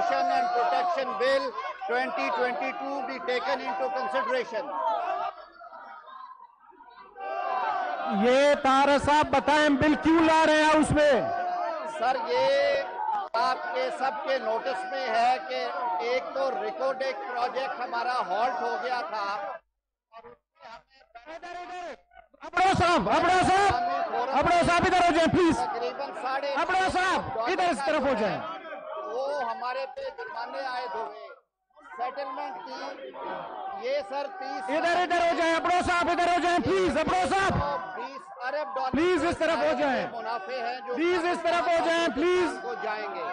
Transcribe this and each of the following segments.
Promotion and Protection Bill 2022 be taken into consideration. ये तारा साहब बताएँ बिल क्यों ला रहे हैं उसमें? सर ये आपके सबके नोटिस में है कि एक तो रिकॉर्डिंग प्रोजेक्ट हमारा हॉल्ट हो गया था। अबड़ो साहब अबड़ो साहब अबड़ो साहब इधर हो जाए प्लीज़ तकरीबन साढ़े अबड़ो साहब इधर इस तरफ़ हो जाए। हमारे पे जुर्माने आए हुए। सेटलमेंट की। ये सर तीस इधर इधर हो जाए अबड़ो साहब इधर हो जाए प्लीज़ अबड़ो साहब। बीस अरब डॉलर प्लीज़ इस तरफ़ हो जाए। मुनाफे हैं जो प्लीज़ इस तरफ़ हो जाएँ, प्लीज़। को जाएँगे।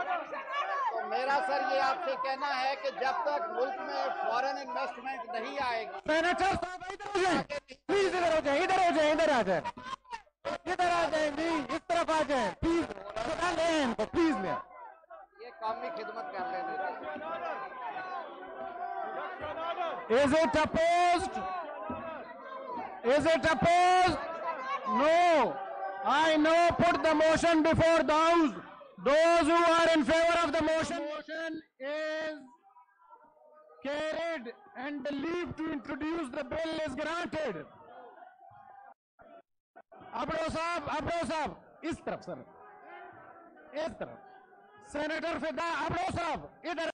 तो मेरा सर ये आपसे कहना है कि जब तक मुल्क में फॉरेन इन्वेस्टमेंट नहीं आएगी सेनेटर साहब इधर हो जाए प्लीज़ इधर हो जाए इधर हो जाए इधर आ जाए। इधर आ जाए प्लीज़ इस तरफ़ आ जाए प्लीज़ बता लें प्लीज़ लें Is ਖਿਦਮਤ ਕਰ ਰਹੇ ਨੇ is it opposed is it opposed no I now put the motion before the house those. Who are in favor of the motion. Motion is carried and the leave to introduce the bill is granted. Abro sahab abro sahab is taraf sir. Is taraf. Senator Fida Abro साहब इधर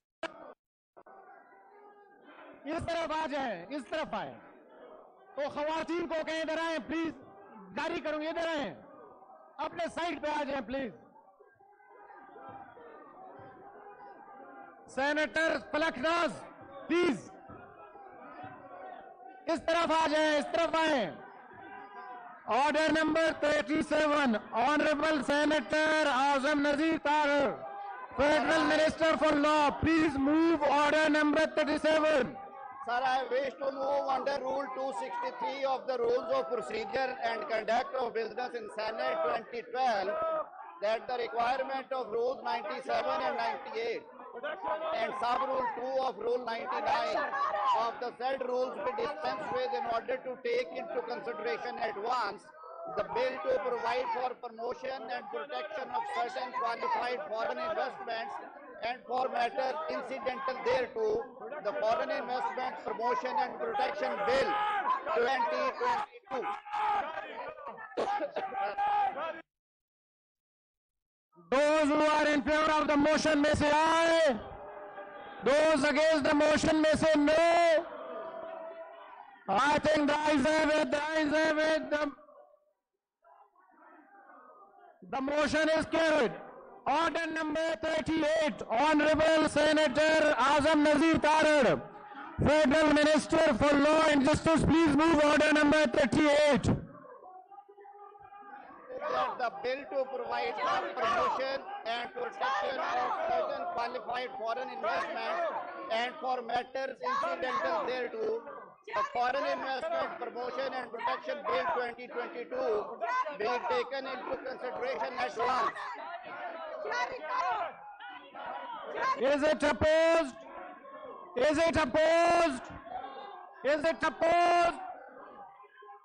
इस तरफ़ आ जाए, इस तरफ़ आए। तो खवातीन को कहें, इधर आए प्लीज़ जारी करूँगी, इधर आए। अपने साइड पे आ जाए प्लीज़ सेनेटर पलकनाज प्लीज़ इस तरफ़ आ जाए, इस तरफ़ आए। Order number 37 honourable senator Azam Nazir Tarar Federal Minister for Law, please move order number 37. Sir, I wish to move under Rule 263 of the Rules of Procedure and Conduct of Business in Senate 2012 that the requirement of Rules 97 and 98 and sub-rule 2 of Rule 99 of the said rules be dispensed with in order to take into consideration at once the bill to provide for promotion and protection of certain qualified foreign investments and for matters incidental thereto, the Foreign Investment Promotion and Protection Bill 2022. Those who are in favor of the motion may say aye. Those against the motion may say no. I think the ayes have it, the ayes have it. The, the motion is carried. Order number 38, Honorable Senator Azam Nazir Tarar, Federal Minister for Law and Justice, please move order number 38. That the bill to provide for promotion and protection of certain qualified foreign investments and for matters incidental thereto, the Foreign Investment Promotion and Protection Bill 2022 be taken into consideration at once. Is it opposed? Is it opposed? Is it opposed?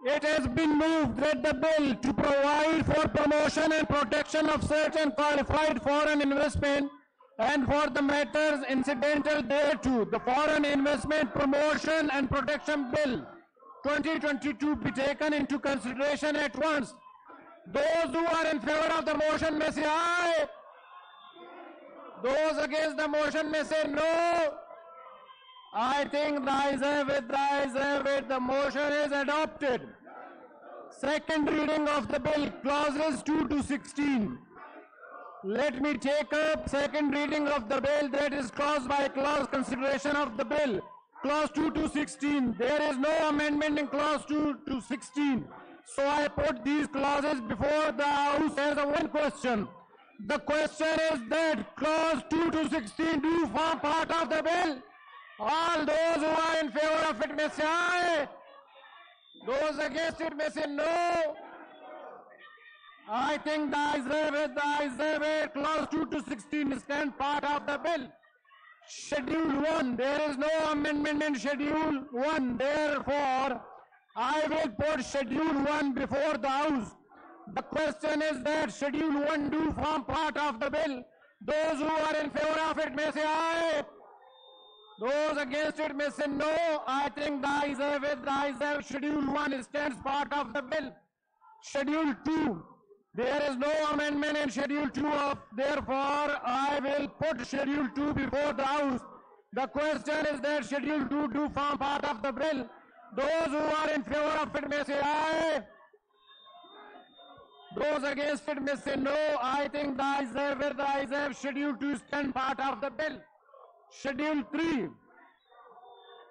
It has been moved that the bill to provide for promotion and protection of certain qualified foreign investment and for the matters incidental thereto, the Foreign Investment Promotion and Protection Bill 2022 be taken into consideration at once. Those who are in favor of the motion may say aye. Those against the motion may say no. I think the ayes have it, the ayes have the motion is adopted. Second reading of the bill, clauses 2 to 16. Let me take up second reading of the bill that is clause by clause consideration of the bill. Clause 2 to 16. There is no amendment in clause 2 to 16. So I put these clauses before the House as a one question. The question is that clause 2 to 16 do form part of the bill. All those who are in favor of it may say aye. Those against it may say no. I think the have the have. Clause 2 to 16 stand part of the bill. Schedule 1, there is no amendment in Schedule 1. Therefore, I will put Schedule 1 before the House. The question is that Schedule 1 do form part of the bill. Those who are in favor of it may say aye. Those against it may say no. I think the ayes. The ayes schedule one stands part of the bill. Schedule two. There is no amendment in schedule two of, therefore I will put schedule two before the house. The question is that schedule two do form part of the bill. Those who are in favor of it may say aye. Those against it may say no. I think the ayes have it. The ayes have schedule two stand part of the bill. Schedule three.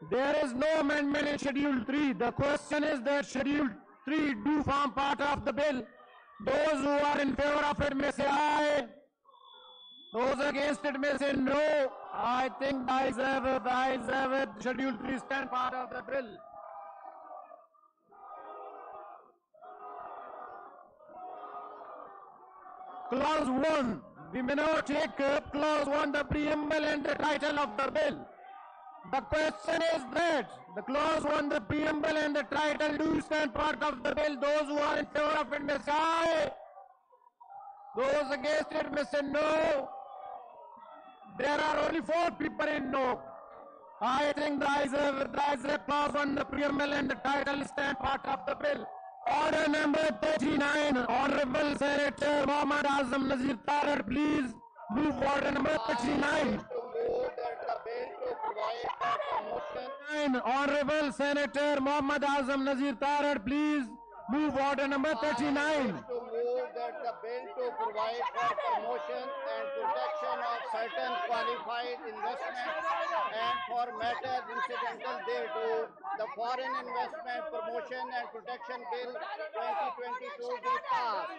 There is no amendment in Schedule 3. The question is that Schedule 3 do form part of the bill. Those who are in favor of it may say aye. Those against it may say no. I think the ayes have it. The ayes have it. Schedule 3 stand part of the bill. Clause 1. We may now take Clause 1, the preamble and the title of the bill. The question is that the clause 1, the preamble and the title do stand part of the bill. Those who are in favor of it may say aye. Those against it may say no. There are only four people in no. I think the ayes have, clause 1, the preamble and the title stand part of the bill. Order number 39, Honorable Senator Mohammad Azam Nazir Tarar, please move order number 39. Honorable Senator Mohammad Azam Nazir Tarar, please move order number 39. I to move that the bill to provide for promotion and protection of certain qualified investments and for matters incidental thereto, the Foreign Investment Promotion and Protection Bill 2022 be passed.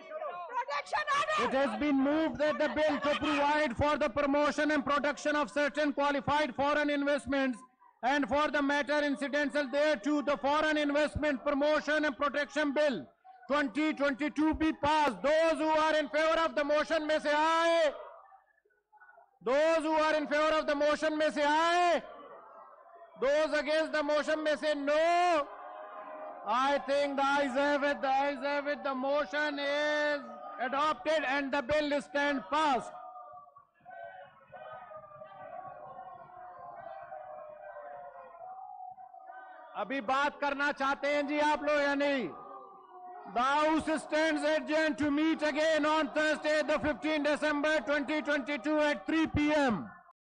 It has been moved that the bill to provide for the promotion and protection of certain qualified foreign investments and for the matter incidental thereto, the Foreign Investment Promotion and Protection Bill 2022 be passed. Those who are in favor of the motion may say aye. Those who are in favor of the motion may say aye. Those against the motion may say no. I think the ayes have it, the ayes have it, the motion is adopted and the bill is stand passed. अभी बात करना चाहते हैं जी आप लोग या नहीं? The house stand adjourned to meet again on Thursday the 15 December 2022 at 3 PM